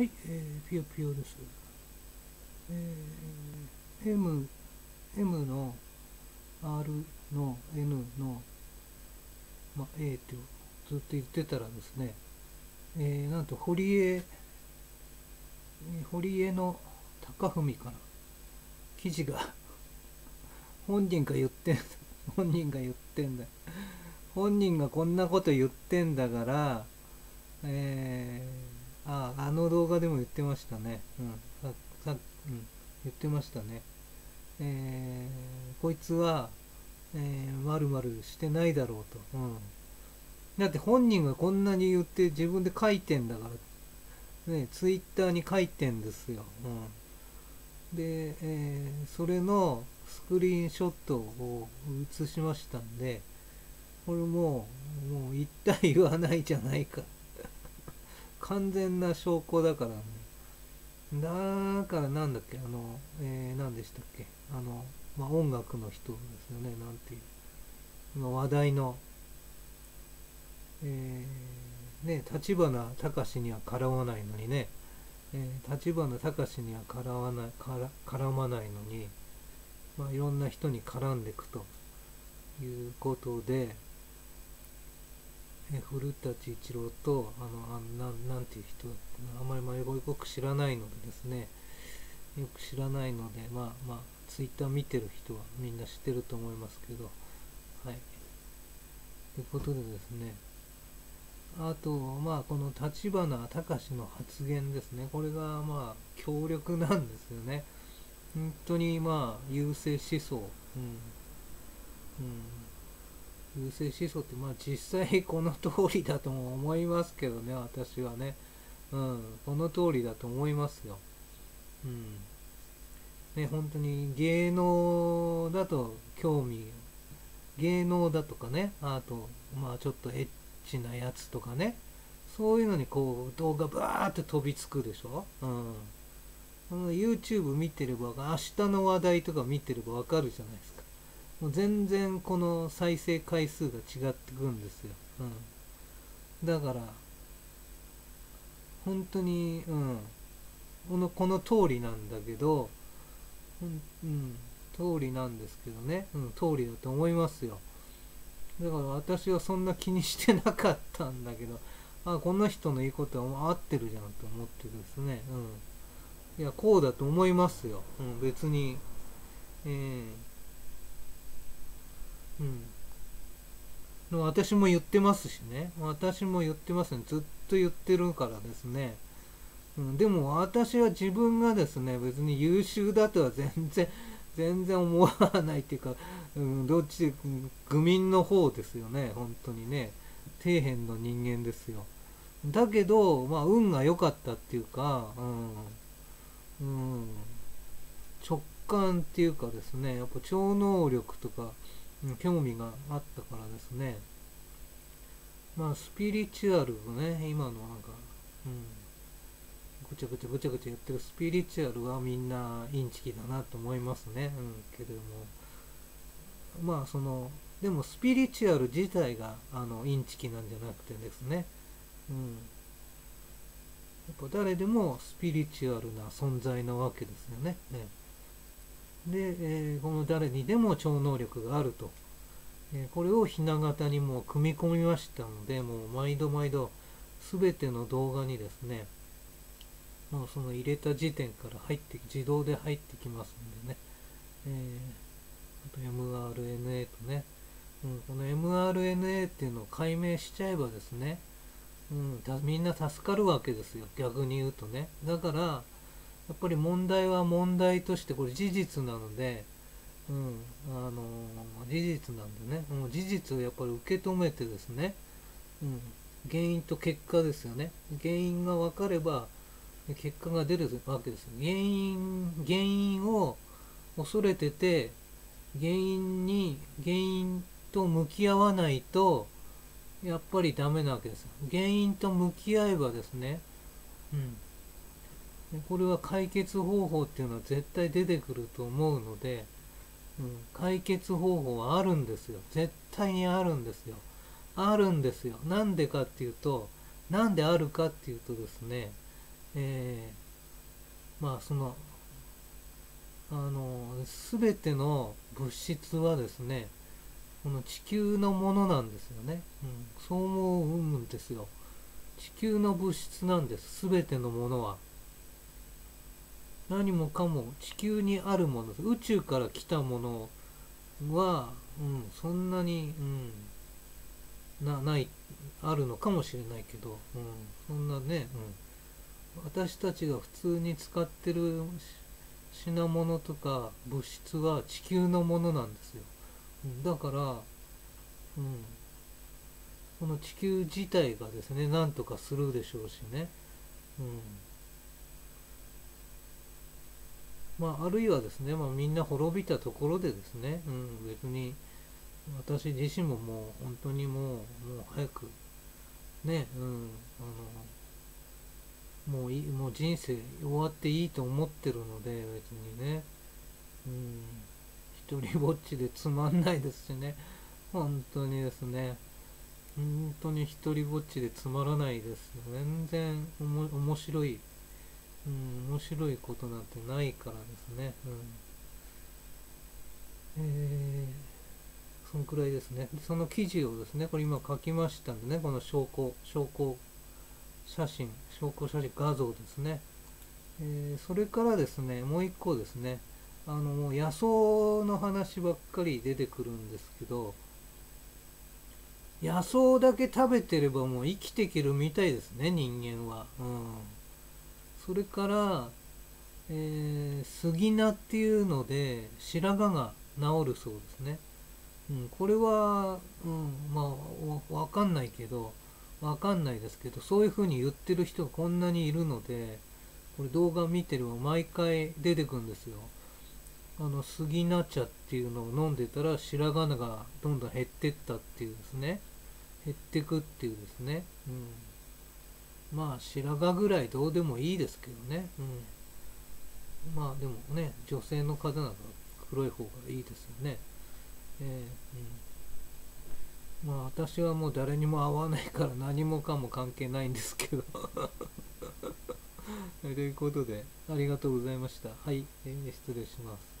はい、えー、ピヨピヨです。えー、M、M の R の N の、まあ、A ってずっと言ってたらですね、えー、なんと堀江、堀江の高文から記事が本人が言ってんだ。本人が言ってんだ。本人がこんなこと言ってんだからえー、ああの動画でも言ってましたね。うん。ささ、うん、言ってましたね。えー、こいつはえー、まるまるしてないだろうと、うん、だって本人がこんなに言って自分で書いてんだからねツイッターに書いてんですよ、うん、で、えーそれのスクリーンショットを写しましたんでこれももう言った言わないじゃないか。完全な証拠だからねだからなんだっけあの、えー、何でしたっけあの、まあ、音楽の人ですよねなんていう。今話題のえー、ね立花隆には絡まないのにね立花隆には絡まない絡絡まないのに、まあ、いろんな人に絡んでいくということで、え古舘一郎とあのあなんなんていう人あまりまあよく知らないのでですねよく知らないのでまあまあツイッター見てる人はみんな知ってると思いますけどはいということでですねあと、まあ、この立花隆の発言ですね。これが、まあ、強力なんですよね。本当に、まあ、優勢思想。うん。うん。優勢思想って、まあ、実際この通りだとも思いますけどね、私はね。うん。この通りだと思いますよ。うん。ね、本当に芸能だと興味、芸能だとかね、あと、まあ、ちょっとエッチなやつとかねそういうのにこう動画バーって飛びつくでしょ、うん、YouTube 見てれば明日の話題とか見てればわかるじゃないですかもう全然この再生回数が違ってくんですよ、うん、だから本当にうん。このこの通りなんだけどうん、うん、通りなんですけどね、うん、通りだと思いますよ。だから私はそんな気にしてなかったんだけど、あ、この人の言うことは合ってるじゃんと思ってですね、うん。いや、こうだと思いますよ。うん、別に、ええうん。私も言ってますしね。私も言ってますね。ずっと言ってるからですね。うん、でも私は自分がですね、別に優秀だとは全然、全然思わないっていうか、うん、どっち、愚民の方ですよね、本当にね。底辺の人間ですよ。だけど、まあ、運が良かったっていうか、うん、うん、直感っていうかですね、やっぱ超能力とか、興味があったからですね。まあ、スピリチュアルをね、今のなんか、うん、ぐちゃぐちゃぐちゃぐちゃやってるスピリチュアルはみんなインチキだなと思いますね。うん、けれども。まあ、その、でもスピリチュアル自体があのインチキなんじゃなくてですね。うん。やっぱ誰でもスピリチュアルな存在なわけですよね。ねで、えーこの誰にでも超能力があると。えーこれをひな形にも組み込みましたので、もう毎度毎度全ての動画にですね、もうその入れた時点から入って、自動で入ってきますんでね。えー、あと mRNA とね、うん、この mRNA っていうのを解明しちゃえばですね、うん、みんな助かるわけですよ、逆に言うとね。だから、やっぱり問題は問題として、これ事実なので、うん、あの事実なんでね、もう事実をやっぱり受け止めてですね、うん、原因と結果ですよね。原因が分かれば、結果が出るわけですよ。原因、原因を恐れてて、原因に、原因と向き合わないと、やっぱりダメなわけです。原因と向き合えばですね、うん。これは解決方法っていうのは絶対出てくると思うので、うん、解決方法はあるんですよ。絶対にあるんですよ。あるんですよ。なんでかっていうと、なんであるかっていうとですね、えー、まあそのあの全ての物質はですねこの地球のものなんですよね、うん、そう思うんですよ。地球の物質なんです。全てのものは。何もかも地球にあるもの宇宙から来たものは、うん、そんなに、うん、なないあるのかもしれないけど、うん、そんなね、うん、私たちが普通に使ってる品物とか物質は地球のものなんですよ、だから、うん、この地球自体がですね何とかするでしょうしね、うん。まあ、あるいはですね、まあ、みんな滅びたところでですね、うん、別に私自身ももう本当にもうもう早くね、うん、あのもういもう人生終わっていいと思ってるので別にね、うん、一人ぼっちでつまんないですしね本当にですね本当に一人ぼっちでつまらないです。全然おも面白いうん、面白いことなんてないからですね。うん、えー、そのくらいですね。その記事をですね、これ今書きましたんでね、この証拠、証拠写真、証拠写真、画像ですね。えー、それからですね、もう一個ですね、あの、もう野草の話ばっかり出てくるんですけど、野草だけ食べてればもう生きていけるみたいですね、人間は。うんそれから、えー、杉菜っていうので白髪が治るそうですね。うん、これは、うん、まあわかんないけどわかんないですけどそういうふうに言ってる人がこんなにいるのでこれ動画見てれば毎回出てくんですよ。あの杉菜茶っていうのを飲んでたら白髪がどんどん減ってったっていうですね減ってくっていうですね。うんまあ白髪ぐらいどうでもいいですけどね、うん、まあでもね女性の方なんか黒い方がいいですよね、えー、うん、まあ私はもう誰にも会わないから何もかも関係ないんですけど。ということでありがとうございました。はい、えー、失礼します。